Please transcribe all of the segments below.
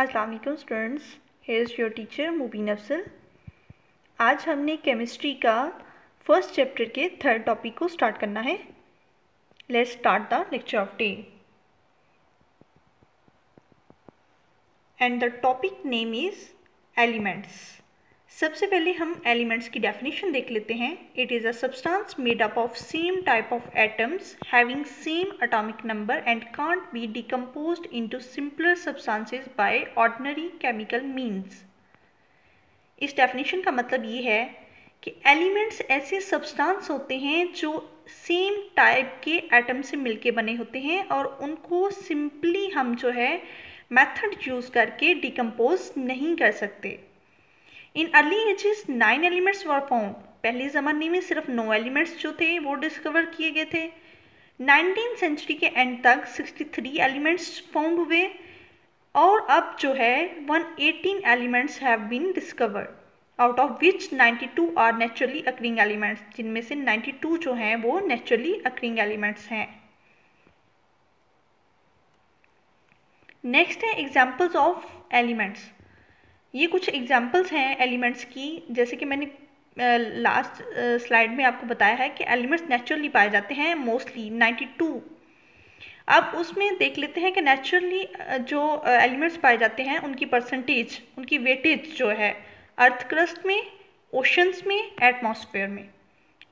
अस्सलाम students here is your teacher Mubeen Afsal आज हमने केमिस्ट्री का फ़र्स्ट चैप्टर के थर्ड टॉपिक को स्टार्ट करना है। Let's start the lecture of day and the topic name is elements सबसे पहले हम एलिमेंट्स की डेफिनेशन देख लेते हैं। It is a substance made up of same type of atoms having same atomic number and can't be decomposed into simpler substances by ordinary chemical means इस definition का मतलब ये है कि एलिमेंट्स ऐसे सब्सटेंस होते हैं जो सेम टाइप के एटम से मिलके बने होते हैं और उनको सिंपली हम जो है मेथड यूज़ करके डिकम्पोज नहीं कर सकते। In early ages nine elements were found पहले ज़माने में सिर्फ़ नौ एलिमेंट्स जो थे, वो डिस्कवर किए गए थे। नाइनटीन सेंचुरी के एंड तक सिक्सटी थ्री एलिमेंट्स फाउंड हुए और अब जो है one eighteen elements have been discovered out of which 92 are naturally occurring elements जिनमें से 92 जो हैं, वो नेचुरली अक्रिंग एलिमेंट्स हैं। नेक्स्ट है एग्जाम्पल्स ऑफ़ एलिमेंट्स ये कुछ एग्जाम्पल्स हैं एलिमेंट्स की, जैसे कि मैंने लास्ट स्लाइड में आपको बताया है कि एलिमेंट्स नेचुरली पाए जाते हैं मोस्टली 92 अब उसमें देख लेते हैं कि नेचुरली जो एलिमेंट्स पाए जाते हैं, उनकी परसेंटेज उनकी वेटेज जो है अर्थ क्रस्ट में ओशंस में एटमॉस्फेयर में.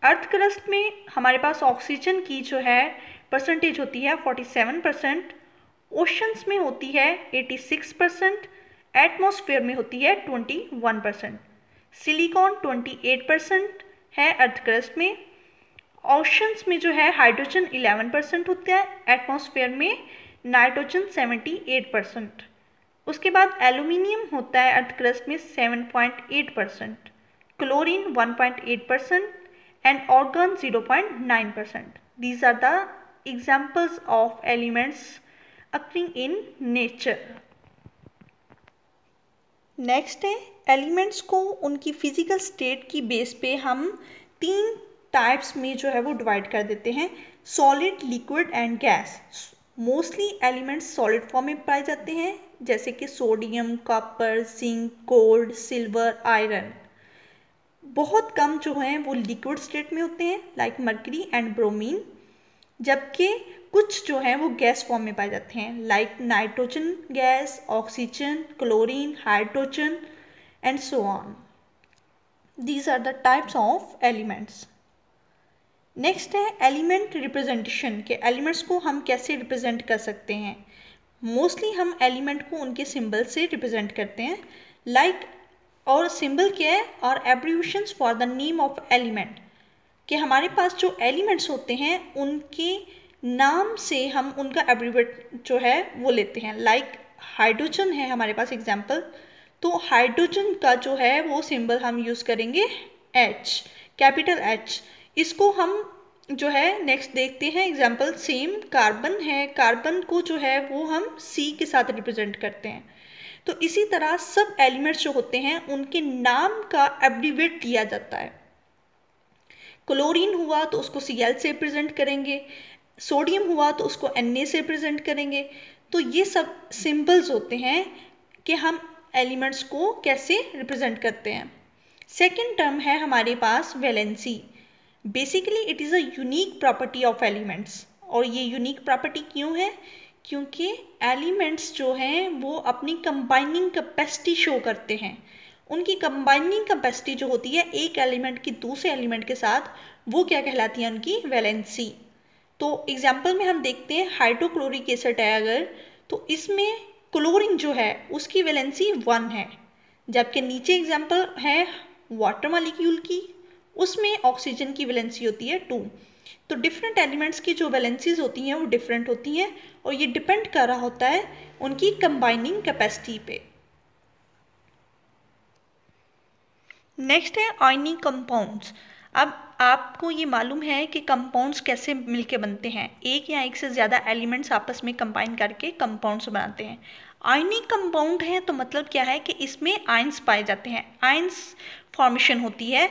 अर्थ क्रस्ट में हमारे पास ऑक्सीजन की जो है परसेंटेज होती है 47 परसेंट ओशंस में होती है 86 परसेंट एटमॉस्फेयर में होती है 21 परसेंट। सिलिकॉन 28 परसेंट है अर्थक्रस्ट में। ऑप्शंस में जो है, हाइड्रोजन 11 परसेंट होता है, एटमॉस्फेयर में नाइट्रोजन 78 परसेंट। उसके बाद एल्यूमिनियम होता है अर्थ क्रस्ट में 7.8 percent. Chlorine 1.8 percent and argon 0.9 percent these are the examples of elements occurring in nature next है एलिमेंट्स को उनकी फ़िज़िकल स्टेट की बेस पे हम तीन टाइप्स में जो है वो डिवाइड कर देते हैं solid liquid and gas mostly elements solid form में पाए जाते हैं, जैसे कि sodium copper zinc gold silver iron बहुत कम जो हैं वो लिक्विड स्टेट में होते हैं लाइक मर्करी एंड ब्रोमीन जबकि कुछ जो हैं वो गैस फॉर्म में पाए जाते हैं like nitrogen gas oxygen chlorine hydrogen and so on these are the types of elements next है एलिमेंट रिप्रेजेंटेशन के। एलिमेंट्स को हम कैसे रिप्रेजेंट कर सकते हैं? मोस्टली हम एलिमेंट को उनके सिंबल से रिप्रेजेंट करते हैं। लाइक like, और सिंबल क्या है? और abbreviations for the name of element कि हमारे पास जो एलिमेंट्स होते हैं उनके नाम से हम उनका एब्रीवेट जो है वो लेते हैं। लाइक like, हाइड्रोजन है हमारे पास एग्ज़ाम्पल तो हाइड्रोजन का जो है वो सिंबल हम यूज़ करेंगे एच कैपिटल एच इसको हम जो है नेक्स्ट देखते हैं। एग्ज़ाम्पल सेम कार्बन है। कार्बन को जो है वो हम सी के साथ रिप्रेजेंट करते हैं। तो इसी तरह सब एलिमेंट्स जो होते हैं उनके नाम का एब्रीवेट दिया जाता है। क्लोरीन हुआ तो उसको सी एल से रिप्रेजेंट करेंगे। सोडियम हुआ तो उसको एन ए से रिप्रेजेंट करेंगे। तो ये सब सिंबल्स होते हैं कि हम एलिमेंट्स को कैसे रिप्रेजेंट करते हैं। सेकेंड टर्म है हमारे पास valency. Basically it is a unique property of elements. और ये यूनिक प्रॉपर्टी क्यों है? क्योंकि एलिमेंट्स जो हैं, वो अपनी कंबाइनिंग कैपेसिटी शो करते हैं। उनकी कंबाइनिंग कैपेसिटी जो होती है एक एलिमेंट की दूसरे एलिमेंट के साथ, वो क्या कहलाती है उनकी? वैलेंसी। तो एग्ज़ाम्पल में हम देखते हैं हाइड्रोक्लोरिक एसिड है अगर तो इसमें क्लोरीन जो है, उसकी वैलेंसी वन है। जबकि नीचे एग्ज़ाम्पल है वाटर मालिक्यूल की, उसमें ऑक्सीजन की वैलेंसी होती है टू तो डिफरेंट एलिमेंट्स की जो वैलेंसीज होती हैं, वो डिफरेंट होती हैं, और ये डिपेंड कर रहा होता है उनकी कंबाइनिंग कैपेसिटी पे। नेक्स्ट है आयनी कंपाउंड्स अब आपको ये मालूम है कि कंपाउंड्स कैसे मिलके बनते हैं। एक या एक से ज़्यादा एलिमेंट्स आपस में कंबाइन करके कंपाउंड्स बनाते हैं। आयनिक कंपाउंड है तो मतलब क्या है कि इसमें आयंस पाए जाते हैं। आयंस फॉर्मेशन होती है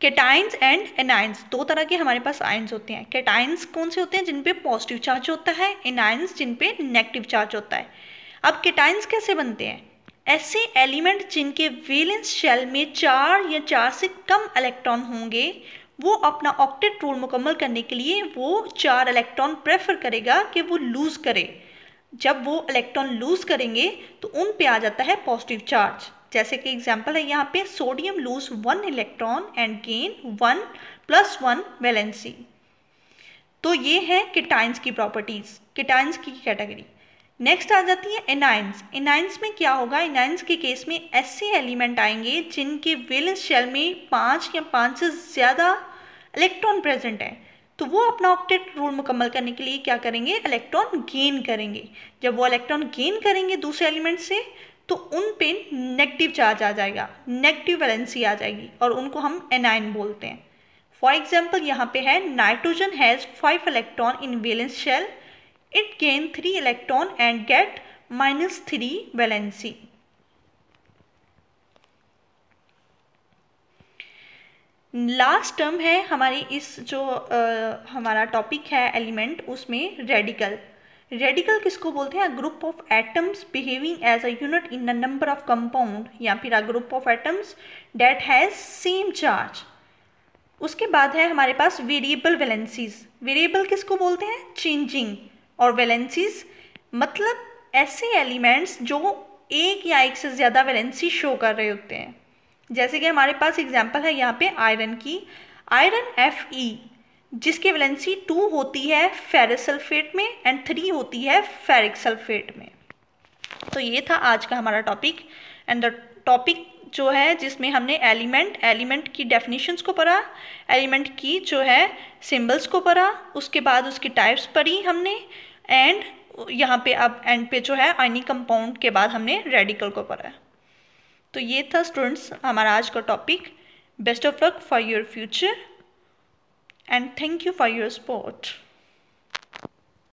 केटाइंस एंड एनाइंस दो तरह के हमारे पास आयंस होते हैं। केटाइंस कौन से होते हैं? जिन पे पॉजिटिव चार्ज होता है एनाइंस जिन पे नेगेटिव चार्ज होता है। अब केटाइंस कैसे बनते हैं? ऐसे एलिमेंट जिनके वेलेंस शेल में चार या चार से कम इलेक्ट्रॉन होंगे, वो अपना ऑक्टेट रूल मुकम्मल करने के लिए वो चार इलेक्ट्रॉन प्रेफर करेगा कि वो लूज़ करे। जब वो इलेक्ट्रॉन लूज करेंगे तो उन पे आ जाता है पॉजिटिव चार्ज जैसे कि एग्जांपल है, यहाँ पे sodium lose one electron and gain one plus one valency तो ये है किटाइंस की प्रॉपर्टीज़ किटाइंस की कैटेगरी नेक्स्ट आ जाती है एनाइंस एनाइंस में क्या होगा? एनाइंस के केस में ऐसे एलिमेंट आएँगे जिनके वेलेंस शेल में पाँच या पाँच से ज़्यादा इलेक्ट्रॉन प्रेजेंट है। तो वो अपना ऑक्टेट रूल मुकम्मल करने के लिए क्या करेंगे? इलेक्ट्रॉन गेन करेंगे। जब वो इलेक्ट्रॉन गेन करेंगे दूसरे एलिमेंट से तो उन पे नेगेटिव चार्ज आ जाएगा। नेगेटिव वैलेंसी आ जाएगी और उनको हम एनाइन बोलते हैं। फॉर एग्ज़ाम्पल यहाँ पे है nitrogen has five electron in valence shell it gain three electron and get minus three valency last term है हमारी इस जो आ, हमारा टॉपिक है एलिमेंट उसमें रेडिकल रेडिकल किसको बोलते हैं? Group of atoms behaving as a unit in the number of compound या फिर a group of atoms that has same charge उसके बाद है हमारे पास वेरिएबल वैलेंसीज वेरिएबल किसको बोलते हैं? चेंजिंग और वैलेंसीज मतलब ऐसे एलिमेंट्स जो एक या एक से ज़्यादा वैलेंसी शो कर रहे होते हैं। जैसे कि हमारे पास एग्ज़ाम्पल है यहाँ पे आयरन की। आयरन एफ़ ई जिसकी वैलेंसी टू होती है फेरस सल्फेट में एंड थ्री होती है फेरिक सल्फेट में। तो ये था आज का हमारा टॉपिक एंड द टॉपिक जो है, जिसमें हमने एलिमेंट एलिमेंट की डेफिनेशंस को पढ़ा एलिमेंट की जो है सिंबल्स को पढ़ा, उसके बाद उसकी टाइप्स पढ़ी हमने एंड यहाँ पे अब एंड पे जो है आइनी कंपाउंड के बाद हमने रेडिकल को पढ़ा। तो ये था स्टूडेंट्स हमारा आज का topic best of luck for your future and thank you for your support